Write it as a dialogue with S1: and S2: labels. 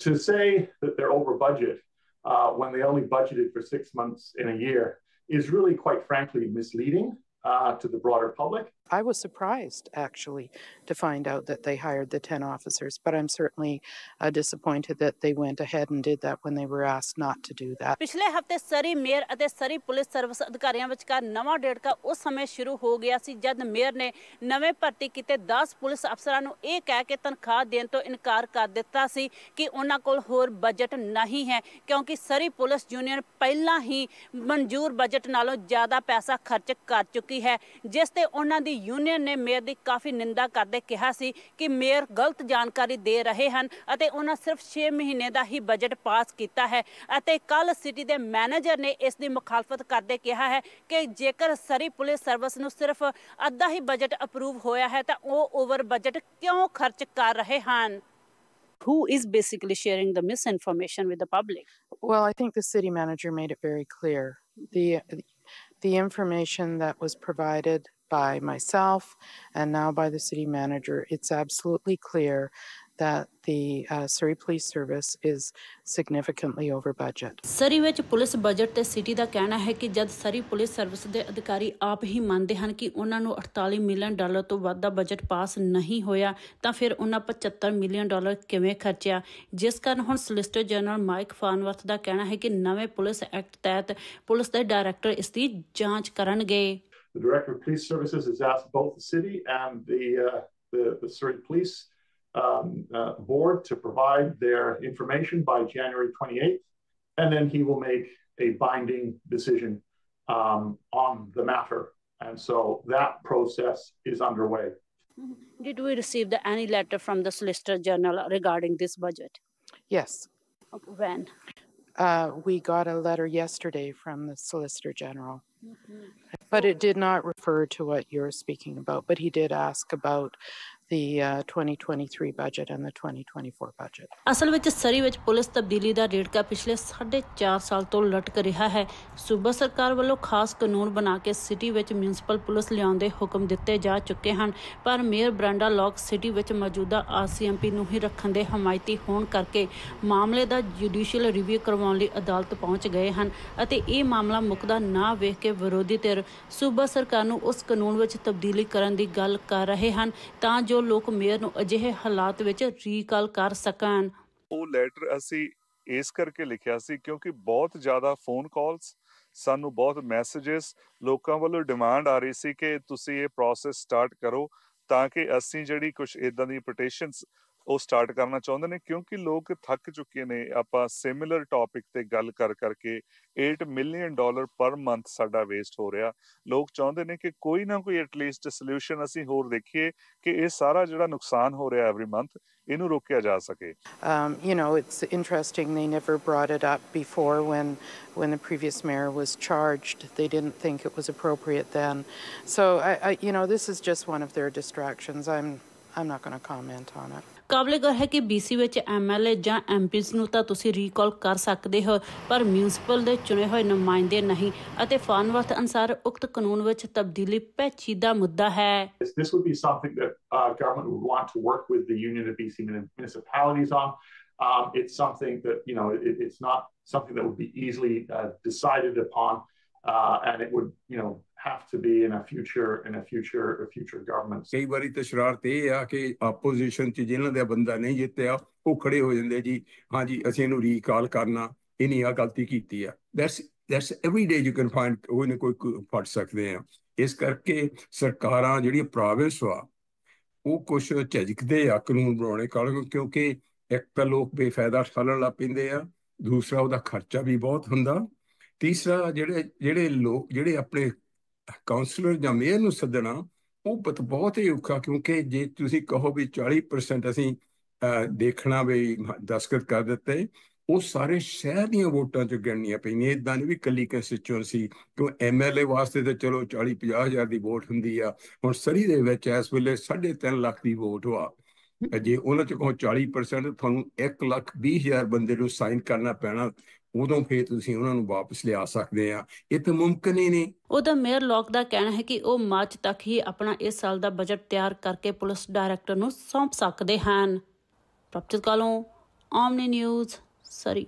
S1: To say that they're over budget uh, when they only budgeted for six months in a year is really, quite frankly, misleading uh, to the broader public.
S2: I was surprised actually to find out that they hired the 10 officers, but I'm certainly uh, disappointed that they went ahead and did that when they were asked not to do that.
S3: ਪਿਛਲੇ ਹਫ਼ਤੇ ਸਰੀ mayor ਅਤੇ ਸਰੀ police service ਅਧਿਕਾਰੀਆਂ ਵਿਚਕਾਰ ਨਵਾਂ ਡੇੜਕਾ ਉਸ ਸਮੇਂ ਸ਼ੁਰੂ ਹੋ ਗਿਆ ਸੀ ਜਦ ਮੇਅਰ ਨੇ ਨਵੇਂ ਭਰਤੀ ਕੀਤੇ 10 ਪੁਲਿਸ ਅਫਸਰਾਂ ਨੂੰ ਇਹ ਕਹਿ ਕੇ ਤਨਖਾਹ ਦੇਣ ਤੋਂ ਇਨਕਾਰ ਕਰ ਦਿੱਤਾ ਸੀ ਕਿ ਉਹਨਾਂ ਕੋਲ ਹੋਰ ਬਜਟ ਨਹੀਂ ਹੈ ਕਿਉਂਕਿ ਸਰੀ ਪੁਲਿਸ ਯੂਨੀਅਨ ਪਹਿਲਾਂ ਹੀ ਮਨਜ਼ੂਰ ਬਜਟ ਨਾਲੋਂ ਜ਼ਿਆਦਾ ਪੈਸਾ ਖਰਚ ਕਰ ਚੁੱਕੀ ਹੈ ਜਿਸ ਤੇ ਉਹਨਾਂ ਦੀ ਯੂਨੀਅਨ ਨੇ ਮੇਅਰ ਦੀ ਕਾਫੀ ਨਿੰਦਾ ਕਰਦੇ ਕਿਹਾ ਸੀ ਕਿ ਮੇਅਰ ਗਲਤ ਜਾਣਕਾਰੀ ਦੇ ਰਹੇ ਹਨ ਅਤੇ ਉਹਨਾਂ ਸਿਰਫ 6 ਮਹੀਨੇ ਦਾ ਹੀ ਬਜਟ ਪਾਸ ਕੀਤਾ ਹੈ ਅਤੇ ਕੱਲ ਸਿਟੀ ਦੇ ਮੈਨੇਜਰ ਨੇ ਇਸ ਦੀ ਮੁਖਾਲਫਤ ਕਰਦੇ ਕਿਹਾ ਹੈ ਕਿ ਜੇਕਰ ਸਰੀ ਪੁਲਿਸ ਸਰਵਿਸ ਨੂੰ ਸਿਰਫ ਅੱਧਾ ਹੀ ਬਜਟ ਅਪਰੂਵ ਹੋਇਆ ਹੈ ਤਾਂ ਉਹ ਓਵਰ ਬਜਟ ਕਿਉਂ ਖਰਚ ਕਰ ਰਹੇ ਹਨ who is basically sharing the misinformation with the public
S2: Well, I think the city manager made it very clear. The the information that was provided by myself and now by the city manager, it's absolutely clear that the uh, Surrey Police Service is significantly over budget.
S3: Surrey ਵਿੱਚ police budget ਤੇ city ਦਾ ਕਹਿਣਾ ਹੈ ਕਿ ਜਦ ਸਰੀ police service ਦੇ ਅਧਿਕਾਰੀ ਆਪ ਹੀ ਮੰਨਦੇ ਹਨ ਕਿ ਉਹਨਾਂ ਨੂੰ 48 ਮਿਲੀਅਨ ਡਾਲਰ ਤੋਂ ਵੱਧ ਦਾ ਬਜਟ ਪਾਸ ਨਹੀਂ ਹੋਇਆ ਤਾਂ ਫਿਰ ਉਹਨਾਂ 75 ਮਿਲੀਅਨ ਡਾਲਰ ਕਿਵੇਂ ਖਰਚਿਆ ਜਿਸ ਕਾਰਨ ਹੁਣ ਸੋਲਿਸਟਰ ਜਨਰਲ ਮਾਈਕ ਫਾਨਵਰਥ ਦਾ ਕਹਿਣਾ ਹੈ ਕਿ ਨਵੇਂ ਪੁਲਿਸ ਐਕਟ ਤਹਿਤ ਪੁਲਿਸ ਦੇ ਡਾਇਰੈਕਟਰ ਇਸ ਦੀ ਜਾਂਚ ਕਰਨਗੇ
S1: The Director of Police Services has asked both the city and the, uh, the, the Surrey Police um, uh, Board to provide their information by January 28th, and then he will make a binding decision um, on the matter. And so that process is underway.
S3: Did we receive the, any letter from the Solicitor General regarding this budget?
S2: Yes,
S3: When?
S2: uh, we got a letter yesterday from the Solicitor General. But it did not refer to what you're speaking about, but he did ask about the uh, 2023 budget and the 2024 budget.
S3: ਅਸਲ ਵਿੱਚ ਸਰੀ ਵਿੱਚ police ਤਬਦੀਲੀ ਦਾ ਰੇੜਕਾ ਪਿਛਲੇ 4.5 ਸਾਲ ਤੋਂ ਲਟਕ ਰਿਹਾ ਹੈ। ਸੂਬਾ ਸਰਕਾਰ ਵੱਲੋਂ ਖਾਸ ਕਾਨੂੰਨ ਬਣਾ ਕੇ ਸਿਟੀ ਵਿੱਚ ਮਿਊਨਿਸਪਲ ਪੁਲਿਸ ਲਿਆਉਣ ਦੇ ਹੁਕਮ ਦਿੱਤੇ ਜਾ ਚੁੱਕੇ ਹਨ। ਪਰ ਮੇਅਰ ਬ੍ਰਾਂਡਾ ਲੌਕ ਸਿਟੀ ਵਿੱਚ ਮੌਜੂਦਾ ਆਰਸੀਐਮਪੀ ਨੂੰ ਹੀ ਰੱਖਣ ਦੇ ਹਮਾਇਤੀ ਹੋਣ ਕਰਕੇ ਮਾਮਲੇ ਦਾ ਜੁਡੀਸ਼ੀਅਲ ਰਿਵਿਊ ਕਰਵਾਉਣ ਲਈ ਅਦਾਲਤ ਪਹੁੰਚ ਗਏ ਹਨ ਅਤੇ ਇਹ ਮਾਮਲਾ ਮੁਕਦਾ ਨਾ ਵੇਖ ਕੇ ਵਿਰੋਧੀ ਧਿਰ ਸੂਬਾ ਸਰਕਾਰ ਨੂੰ ਉਸ ਕਾਨੂੰਨ ਵਿੱਚ ਤਬਦੀਲੀ ਕਰਨ ਦੀ ਗੱਲ ਕਰ ਰਹੇ ਹਨ। ਤਾਂ ਜੋ ਲੋਕ ਮੇਅਰ ਨੂੰ ਅਜਿਹੇ ਹਾਲਾਤ ਵਿੱਚ ਰੀਕਾਲ ਕਰ ਸਕਣ।
S4: ਉਹ ਲੈਟਰ ਅਸੀਂ ਇਸ ਕਰਕੇ ਲਿਖਿਆ ਸੀ ਕਿਉਂਕਿ ਬਹੁਤ ਜ਼ਿਆਦਾ ਫੋਨ ਕਾਲਸ ਸਾਨੂੰ ਬਹੁਤ ਮੈਸੇजेस ਲੋਕਾਂ ਵੱਲੋਂ ਡਿਮਾਂਡ ਆ ਰਹੀ ਸੀ ਕਿ ਤੁਸੀਂ ਇਹ ਪ੍ਰੋਸੈਸ ਸਟਾਰਟ ਕਰੋ ਤਾਂ ਕਿ ਅਸੀਂ ਜਿਹੜੀ ਕੁਝ ਇਦਾਂ ਦੀ ਪਟੀਸ਼ਨਸ ਉਹ ਸਟਾਰਟ ਕਰਨਾ ਚਾਹੁੰਦੇ ਨੇ ਕਿਉਂਕਿ ਲੋਕ ਥੱਕ ਚੁੱਕੇ ਨੇ ਆਪਾਂ ਸਿਮਿਲਰ ਟੌਪਿਕ ਤੇ ਗੱਲ ਕਰ ਕਰਕੇ 8 ਮਿਲੀਅਨ ਡਾਲਰ ਪਰ ਮੰਥ ਸਾਡਾ ਵੇਸਟ ਹੋ ਰਿਹਾ ਲੋਕ ਚਾਹੁੰਦੇ ਨੇ ਕਿ ਕੋਈ ਨਾ ਕੋਈ ਐਟਲੀਸਟ ਸੋਲੂਸ਼ਨ ਅਸੀਂ ਹੋਰ ਦੇਖੀਏ ਕਿ ਇਹ ਸਾਰਾ ਜਿਹੜਾ ਨੁਕਸਾਨ ਹੋ ਰਿਹਾ ਐਵਰੀ ਮੰਥ ਇਹਨੂੰ ਰੋਕਿਆ ਜਾ ਸਕੇ
S2: Um, you know, it's interesting they never brought it up before when when the previous mayor was charged. They didn't think it was appropriate then. So I, I you know, this is just one of their distractions. I'm I'm not going to comment on it.
S3: ਕਾਬਲੇ ਗੌਰ ਹੈ ਕਿ BC ਵਿੱਚ MLA ਜਾਂ MPs ਨੂੰ ਤਾਂ ਤੁਸੀਂ recall ਕਰ ਸਕਦੇ ਹੋ ਪਰ ਮਿਊਨਿਸਪਲ ਦੇ ਚੁਣੇ ਹੋਏ ਨੁਮਾਇੰਦੇ ਨਹੀਂ ਅਤੇ ਫਾਨਵਰਥ ਅਨਸਾਰ ਉਕਤ ਕਾਨੂੰਨ ਵਿੱਚ ਤਬਦੀਲੀ ਪੈਚੀਦਾ ਮੁੱਦਾ ਹੈ
S1: This, this would be something that uh, government would want to work with the Union of BC Muni- Municipalities on. Um, it's something that, you know, it, it's not something that would be easily uh, decided upon. Uh, and it would, you know, have to be in a future, in a future, a future government.
S5: ਕਈ ਵਾਰੀ ਤਾਂ ਸ਼ਰਾਰਤ ਇਹ ਆ ਕਿ opposition 'ਚ ਜਿਨ੍ਹਾਂ ਦਾ ਬੰਦਾ ਨਹੀਂ ਜਿੱਤਿਆ ਉਹ ਖੜੇ ਹੋ ਜਾਂਦੇ ਜੀ ਹਾਂਜੀ ਅਸੀਂ ਇਹਨੂੰ ਰੀਕਾਲ ਕਰਨਾ ਇਹਨੇ ਆ ਗਲਤੀ ਕੀਤੀ ਆ that's that's every day you can find ਕੋਈ ਨਾ ਕੋਈ ਕੋਈ ਫੜ ਸਕਦੇ ਆ ਇਸ ਕਰਕੇ ਸਰਕਾਰਾਂ ਜਿਹੜੀਆਂ ਪ੍ਰੋਵਿੰਸ ਵਾ ਉਹ ਕੁਝ ਝਿਜਕਦੇ ਆ ਕਾਨੂੰਨ ਬਣਾਉਣੇ ਕਾਰਨ ਕਿਉਂਕਿ ਇੱਕ ਤਾਂ ਲੋਕ ਬੇਫਾਇਦਾ ਠੱਲਣ ਲੱਗ ਪੈਂਦੇ ਆ ਦੂਸਰਾ ਉਹਦਾ ਖਰਚਾ ਵੀ ਬਹੁਤ ਹੁੰਦਾ ਤੀਸਰਾ ਜਿਹੜੇ ਜਿਹੜੇ ਲੋਕ ਜਿਹੜੇ ਆਪਣੇ ਕਾਉਂਸਲਰ ਜਾਂ ਮੇਅਰ ਨੂੰ ਸੱਦਣਾ, ਉਹ ਪਤ ਬਹੁਤ ਹੀ ਔਖਾ, ਕਿਉਂਕਿ ਜੇ ਤੁਸੀਂ ਕਹੋ ਵੀ 40% ਅਸੀਂ ਦੇਖਣਾ ਵੀ ਦਸਖਤ ਕਰ ਦਿੱਤੇ, ਉਹ ਸਾਰੇ ਸ਼ਹਿਰ ਦੀਆਂ ਵੋਟਾਂ ਚ ਗਿਣਨੀਆਂ ਪਈਆਂ ਇਦਾਂ ਨਹੀਂ ਵੀ ਕੱਲੀ ਕੰਸਟੀਚੁਐਂਸੀ ਕਿਉਂ ਐਮਐਲਏ ਵਾਸਤੇ ਤਾਂ ਚਲੋ 40 50 ਹਜ਼ਾਰ ਦੀ ਵੋਟ ਹੁੰਦੀ ਆ। ਹੁਣ ਸਰੀ ਦੇ ਵਿੱਚ ਇਸ ਵੇਲੇ 3.5 ਲੱਖ ਦੀ ਵੋਟ ਵਾ। ਜੇ ਉਹਨਾਂ ਚ ਕਹੋ 40% ਤੁਹਾਨੂੰ 1 ਲੱਖ 20 ਹਜ਼ਾਰ ਬੰਦੇ ਨੂੰ ਸਾਈਨ ਕਰਨਾ ਪੈਣਾ, ਉਦੋਂ ਫੇਰ ਤੁਸੀਂ ਉਹਨਾਂ ਨੂੰ ਵਾਪਸ ਲਿਆ ਸਕਦੇ ਆ। ਇਹ ਤਾਂ ਮੁਮਕਿਨ ਹੀ ਨਹੀਂ।
S3: ਉਹਦਾ ਮੇਅਰ ਲੋਕ ਦਾ ਕਹਿਣਾ ਹੈ ਕਿ ਉਹ ਮਾਰਚ ਤੱਕ ਹੀ ਆਪਣਾ ਇਸ ਸਾਲ ਦਾ ਬਜਟ ਤਿਆਰ ਕਰਕੇ ਪੁਲਿਸ ਡਾਇਰੈਕਟਰ ਨੂੰ ਸੌਂਪ ਸਕਦੇ ਹਨ। Prabhjot Kalon, Amni news, Surrey.